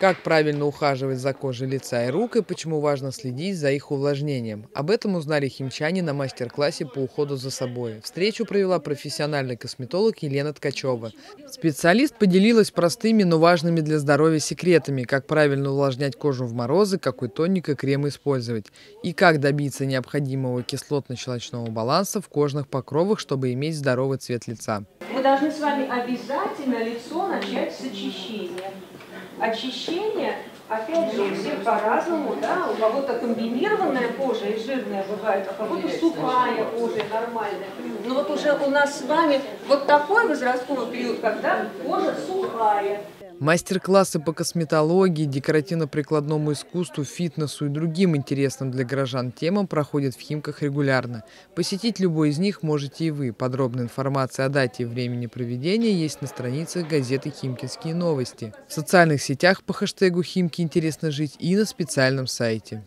Как правильно ухаживать за кожей лица и рук и почему важно следить за их увлажнением. Об этом узнали химчане на мастер-классе по уходу за собой. Встречу провела профессиональный косметолог Елена Ткачева. Специалист поделилась простыми, но важными для здоровья секретами, как правильно увлажнять кожу в морозы, какой тоник и крем использовать, и как добиться необходимого кислотно-щелочного баланса в кожных покровах, чтобы иметь здоровый цвет лица. Мы должны с вами обязательно лицо начать с очищения. Очищение, опять же, у всех по-разному, да, у кого-то комбинированная кожа и жирная бывает, а кого-то сухая кожа и нормальная. Но вот уже у нас с вами вот такой возрастной период, когда кожа сухая. Мастер-классы по косметологии, декоративно-прикладному искусству, фитнесу и другим интересным для горожан темам проходят в Химках регулярно. Посетить любой из них можете и вы. Подробная информация о дате и времени проведения есть на страницах газеты «Химкинские новости», в социальных сетях по хэштегу «Химки интересно жить» и на специальном сайте.